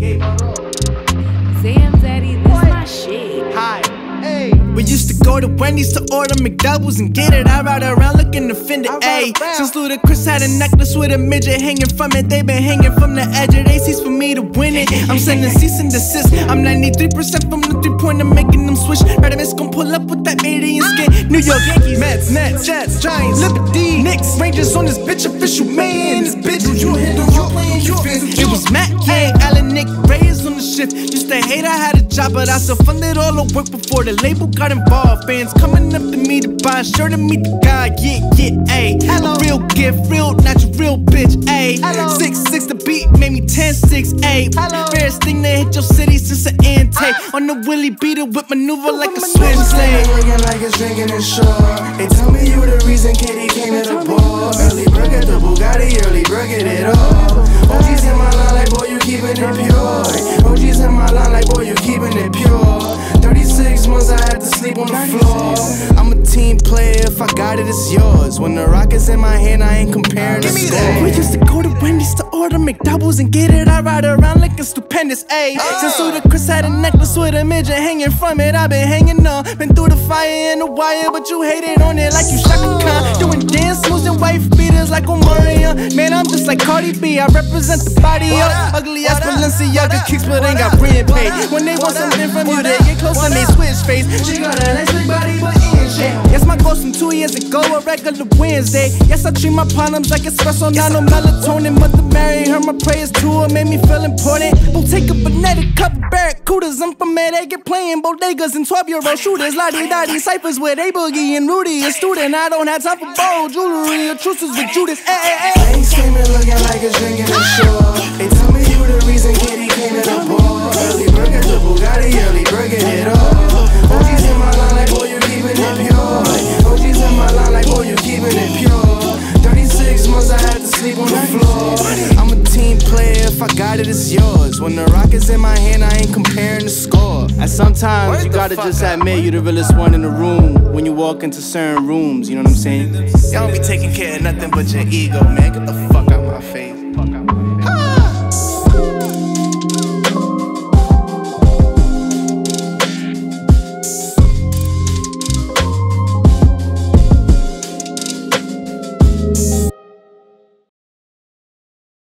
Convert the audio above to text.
This my shit. Hi. Hey. We used to go to Wendy's to order McDoubles and get it. I ride around looking offended. Ayy, since Ludacris had a necklace with a midget hanging from it, they been hanging from the edge of their seats for me to win it. I'm sending cease and desist. I'm 93% from the three point, I'm making them switch. Radamiz gon' pull up with that alien skin. New York Yankees, Mets, Nets, Jets, Giants. Liberty, Knicks, Rangers on this bitch official Shift. Used to hate I had a job, but I still funded all the work before the label got involved. Fans coming up to me to buy a shirt and meet the guy. Yeah, yeah, ayy. A real gift, real natural, real bitch, ayy. Six six the beat made me 10 6 8. Fairest thing to hit your city since the an intake. Ah. On the Willie beater with maneuver like a swim slave. Looking like it's drinking and shore. They tell me you the reason Katie came to the bar. Early bird get the Bugatti, early get it all. OG's in my line like boy, you keeping it pure. In my line like boy, you keeping it pure. 36 months I had to sleep on the floor. I'm a team player, if I got it, it's yours. When the rock is in my hand, I ain't comparing the score. We used to go to Wendy's to order McDoubles and get it. I ride around looking stupendous, ayy. Since Ludacris had a necklace with a midget hanging from it, i been hanging on. Been through the fire and the wire, but you hated on it like you Chaka Khan. Doing dance moves and wife beaters like Omarion. Man, I'm just like Cardi B, I represent the body up. Ugly ass Balenciaga kicks, but ain't got brand pay. When they want something from you, they get close and they switch face. She got a nice big body, but in shape. Yes, my goals from two years ago, a regular Wednesday. Yes, I treat my problems like espresso, not no melatonin. Mother Mary heard my prayers to her, made me feel important. Bottega Veneta, cup of barracudas. I'm from there, they get playing bodegas and 12 year old shooters. Lottie Dottie ciphers with A Boogie and Rudy, a student. I don't have time for bold jewelry or truces with Judas. Ay, ay, ay. Ain't screaming, looking like it's drinking and the reason Katie came to the bar. Early bird get the Bugatti, early bird get it all. OG's in my line like boy, you keeping it pure. OG's in my line like boy, you keeping it pure. 36 months I had to sleep on the floor. I'm a team player, if I got it, it's yours. When the rock is in my hand, I ain't comparing the score. And sometimes you gotta just admit you the realest one in the room when you walk into certain rooms, you know what I'm saying? Y'all don't be taking care of nothing but your ego, man. Get the fuck out.